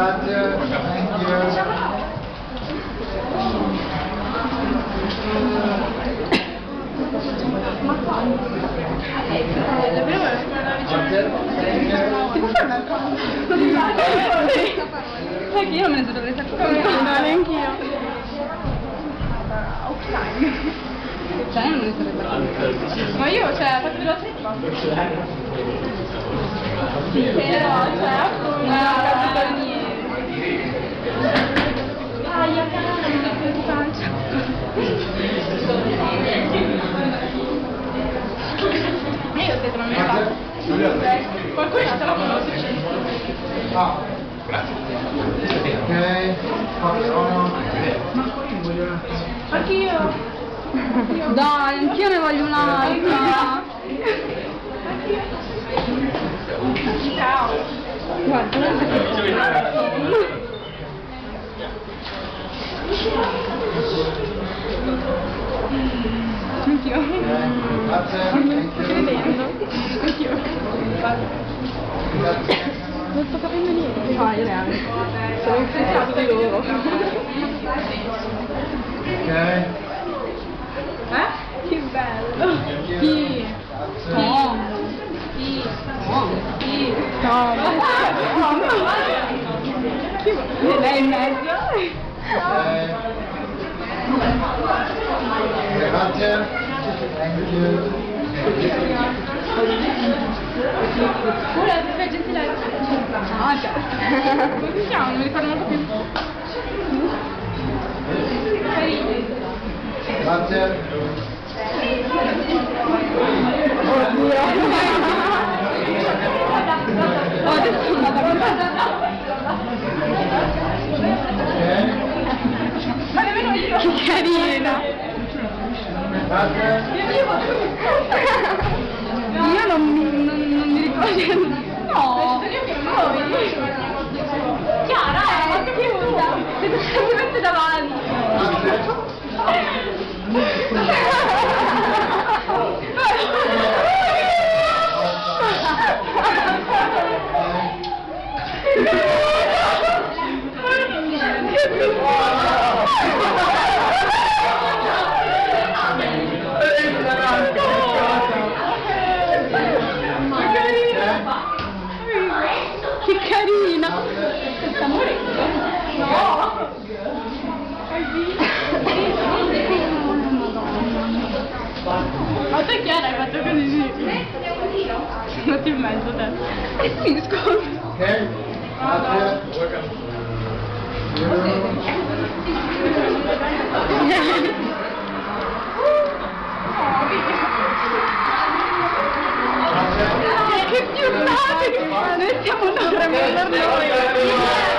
Grazie, thank you. Grazie, thank you. Sai che io me ne resa conto. No, neanch'io. Cioè, io non ne resa conto. Ma io, cioè, ho fatto della trippa. Però, cioè, appunto, Qualcuno ce la conosce. Ah, ok, Paolo. Anch'io. Dai, anch'io ne voglio un'altra. Ciao. Guarda, guarda che Thank you. thank you. Credendo. Anch'io. Non sto capendo niente. No, io neanche. Sono influenzato di loro. Ok, Eh? Che bello! Chi? Tom! Chi? Tom! Chi? Tom! Tom! Chi vuole? Lei in mezzo? Zaten Voilà, c'est pas Jessie là. Ah, tiens. Tiens, on ne les pas dans plus. Zaten Çok iyi. 이현 언니, 언니를 좋아하시는. 어. Che carina! Sta morendo? No! Ma te Chiara hai fatto così? Non ti mezzo te. Eh sì, scusa. Ok, grazie. Vamos a removerlo.